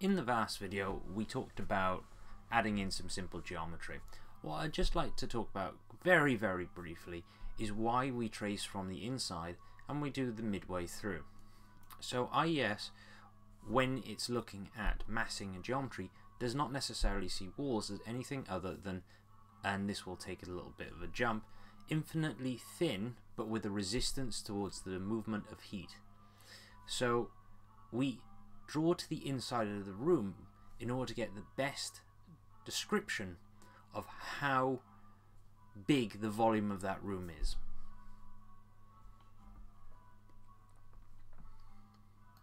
In the VAS video, we talked about adding in some simple geometry. What I'd just like to talk about very, very briefly is why we trace from the inside and we do the midway through. So IES, when it's looking at massing and geometry, does not necessarily see walls as anything other than, and this will take a little bit of a jump, infinitely thin but with a resistance towards the movement of heat. So we draw to the inside of the room in order to get the best description of how big the volume of that room is.